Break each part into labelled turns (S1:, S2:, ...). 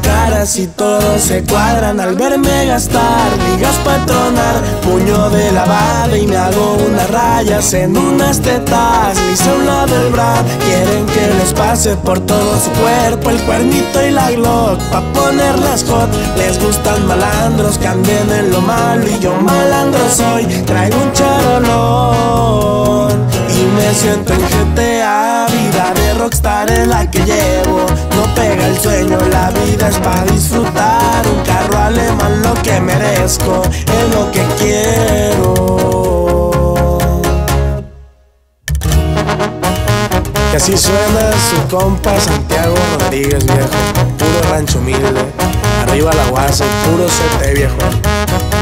S1: caras y todos se cuadran al verme gastar. Ligas patronar, puño de lavada y me hago unas rayas en unas tetas. Le hice un lado del bra, quieren que les pase por todo su cuerpo el cuernito y la glock. Pa' ponerlas hot, les gustan malandros que en lo malo y yo malandro soy. Traigo un charolón y me siento en GTA. Vida de rockstar es la que llevo. No pega el sueño, vida es para disfrutar. Un carro alemán lo que merezco, es lo que quiero. Que así suena su compa Santiago Rodríguez, viejo. Puro rancho humilde. Arriba la guasa, puro CT, viejo.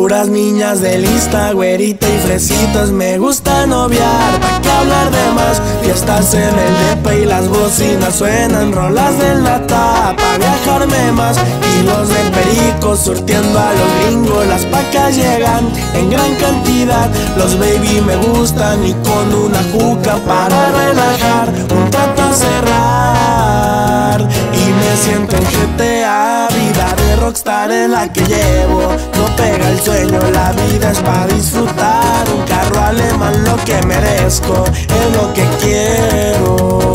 S1: Puras niñas de lista, güerita y fresitas Me gusta noviar, pa' qué hablar de más Fiestas en el depa y las bocinas suenan Rolas de la tapa, viajarme más Kilos de perico surtiendo a los gringos Las pacas llegan en gran cantidad Los baby me gustan y con una juca para relajar Un trato a cerrar Y me siento en GTA Vida de rockstar es la que llevo la vida es para disfrutar. Un carro alemán lo que merezco Es lo que quiero